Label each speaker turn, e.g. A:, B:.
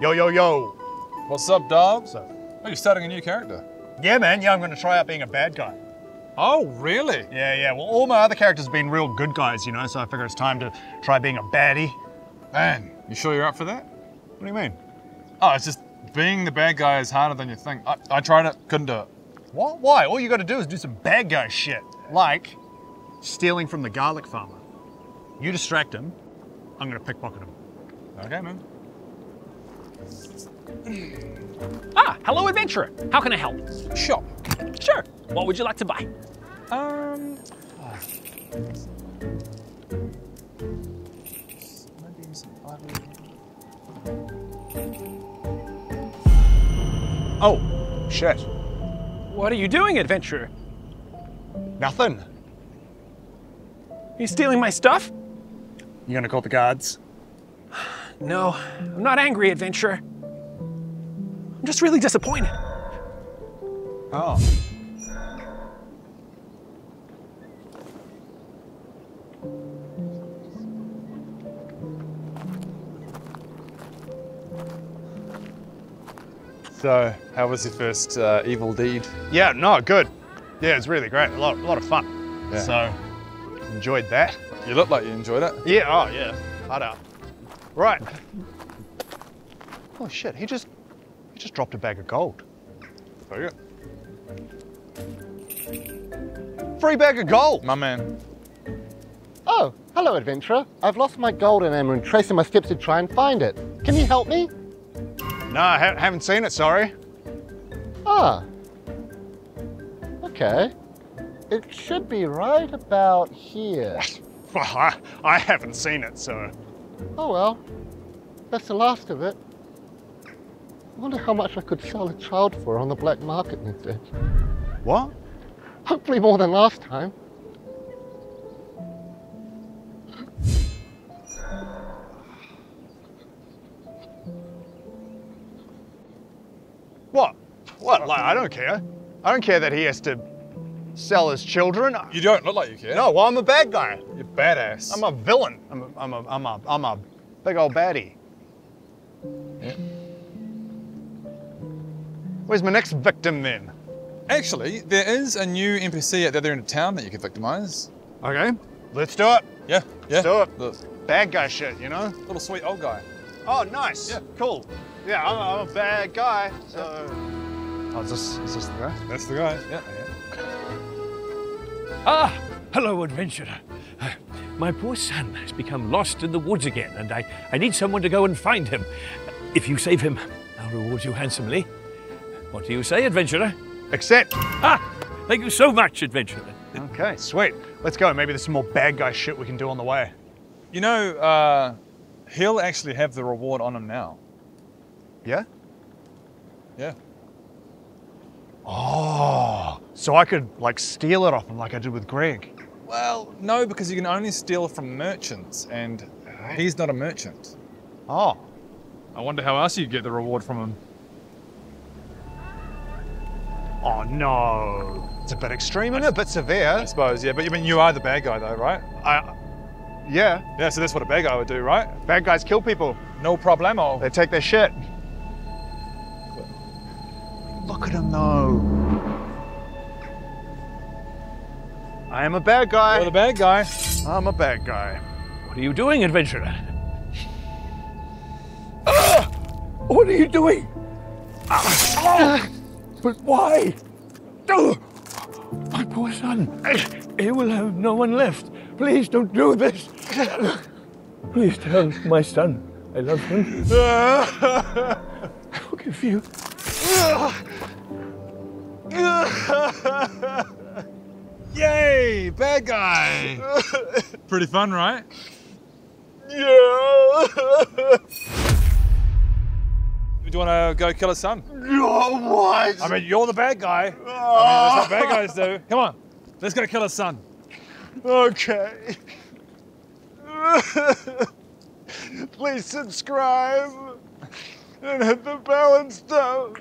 A: Yo, yo, yo.
B: What's up, Dobbs? Oh, you're starting a new character.
A: Yeah, man. Yeah, I'm going to try out being a bad guy.
B: Oh, really?
A: Yeah, yeah. Well, all my other characters have been real good guys, you know, so I figure it's time to try being a baddie.
B: Man, you sure you're up for that?
A: What do you mean?
B: Oh, it's just being the bad guy is harder than you think. I, I tried it, couldn't do it.
A: What? Why? All you got to do is do some bad guy shit, like stealing from the garlic farmer. You distract him, I'm going to pickpocket him.
B: Okay, man.
C: Ah, hello, adventurer. How can I help?
B: Shop.
C: Sure. What would you like to buy?
B: Um.
A: Oh, shit.
C: What are you doing, adventurer?
A: Nothing.
C: You stealing my stuff?
A: You going to call the guards?
C: No, I'm not angry, adventurer. I'm just really disappointed.
A: Oh.
B: So, how was your first uh, evil deed?
A: Yeah, no, good. Yeah, it's really great. A lot, a lot of fun.
B: Yeah.
A: So, enjoyed that.
B: You look like you enjoyed it.
A: Yeah, oh yeah, hard out. Right. Oh shit, he just, he just dropped a bag of gold.
B: Okay.
A: Free bag of gold.
B: My man.
D: Oh, hello, adventurer. I've lost my golden emmer and tracing my steps to try and find it. Can you help me?
A: No, I ha- haven't seen it, sorry.
D: Ah. Okay. It should be right about here.
A: Well, I, I haven't seen it, so.
D: Oh well. That's the last of it. I wonder how much I could sell a child for on the black market instead.
A: What?
D: Hopefully more than last time.
A: What? What? Like, I don't care. I don't care that he has to sell his children.
B: You don't look like you care.
A: No, well, I'm a bad guy.
B: You're badass.
A: I'm a villain. I'm a, I'm a, I'm a, I'm a big old baddie.
B: Yeah.
A: Where's my next victim then?
B: Actually, there is a new NPC at the other end of town that you can victimize.
A: Okay. Let's do it.
B: Yeah, yeah.
A: do it.
B: The
A: Bad guy shit, you know?
B: little sweet old guy.
A: Oh, nice.
B: Yeah.
A: Cool. Yeah, I'm a, I'm a bad guy, so. Oh, is this, is this the guy?
B: That's the guy. Yeah.
E: Ah, hello, adventurer. Uh, My poor son has become lost in the woods again, and I, I need someone to go and find him. If you save him, I'll reward you handsomely. What do you say, adventurer?
A: Accept.
E: Ah, thank you so much, adventurer.
A: Okay, sweet. Let's go. Maybe there's some more bad guy shit we can do on the way.
B: You know, uh, he'll actually have the reward on him now.
A: Yeah?
B: Yeah.
A: Oh, so I could like steal it off him like I did with Greg.
B: Well, no, because you can only steal from merchants, and he's not a merchant.
A: Oh,
B: I wonder how else you get the reward from him.
A: oh no. It's a bit extreme, isn't it? A bit severe.
B: I suppose, yeah. But you mean you are the bad guy, though, right?
A: I, yeah,
B: Yeah. So that's what a bad guy would do, right?
A: bad guys kill people.
B: No problemo.
A: They take their shit. Look at him though. I am a bad guy.
B: You're the bad guy.
A: I'm a bad guy.
E: What are you doing, adventurer? Ah! What are you doing? Ah! ah! But why? Oh, my poor son. He will have no one left. Please don't do this. Please tell my son I love him. Ah! I forgive you.
B: Yay, bad guy. Pretty fun, right?
A: Yeah.
B: Do you want to go kill his son?
A: No what?
B: I mean, you're the bad guy. I mean, that's what bad guys do. Come on, let's go kill his son.
A: Okay. Please subscribe and hit the bell and stuff.